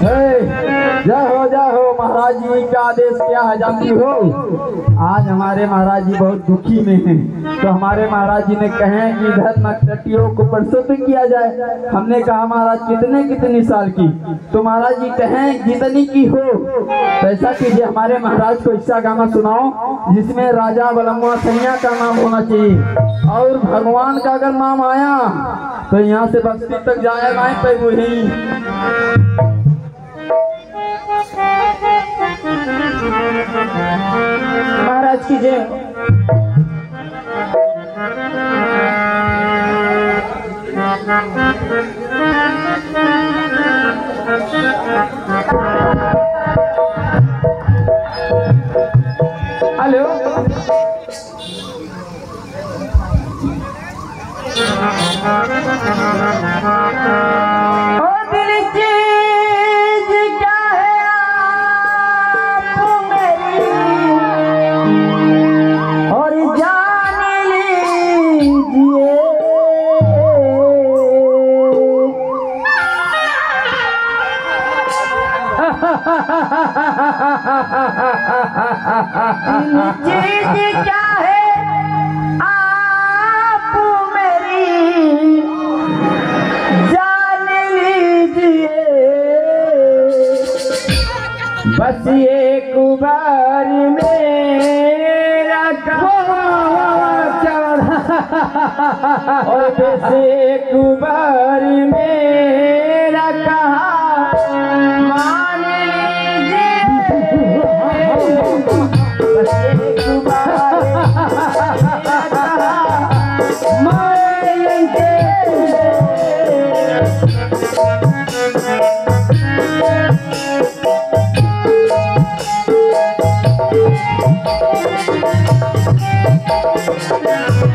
जय हो जय हो महाराज जी का आदेश क्या है जानती हो? आज हमारे महाराज जी बहुत दुखी में हैं। तो हमारे महाराज जी ने कहे कि इधर नक्सटियों को प्रस्तुत किया जाए। हमने कहा, महाराज, कितने, कितनी साल की? तो महाराज जी कहें, जितनी की हो। ऐसा कीजिए, हमारे महाराज को ऐसा गाना सुनाओ, जिसमें राजा बलमुआ सैया का नाम होना चाहिए। और भगवान का अगर नाम आया तो यहाँ से बस्ती तक जाए ना पे वही महाराज की pedir. Alô? Alô? क्या है आप मेरी जान लीजिए। बस एक बार मेरा और बस एक बार मेरा कहा।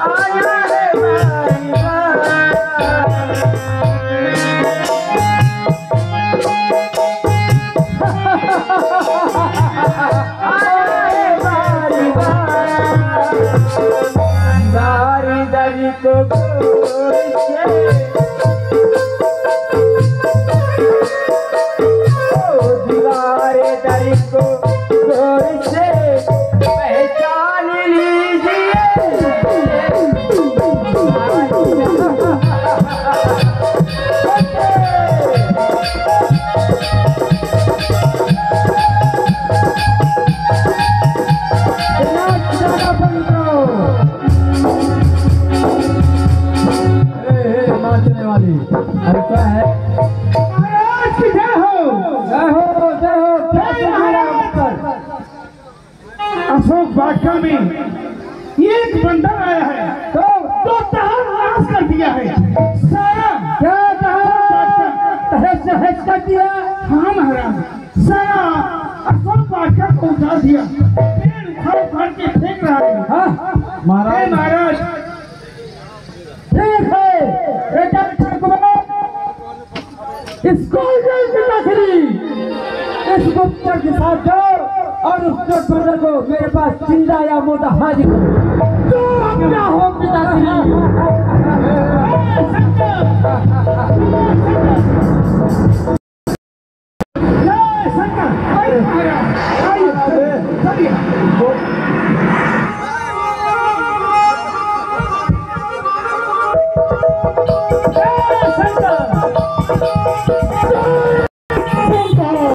आया है मैं नाचने वाली ऐसा है हो हो हो अशोक वाटिका में एक बंदा आया है तो तो तहस नाश कर दिया है सारा क्या कहा तहस कर दिया हाँ महाराज सारा अशोक वाटिका को उठा दिया पेड़ फेंक रहा है हाँ महाराज इसको मछली इस गुप्तर के साथ जाओ और उस गुप्तर को मेरे पास ज़िंदा या मोटा हाजिर करो। तो अपना हो पिताश्री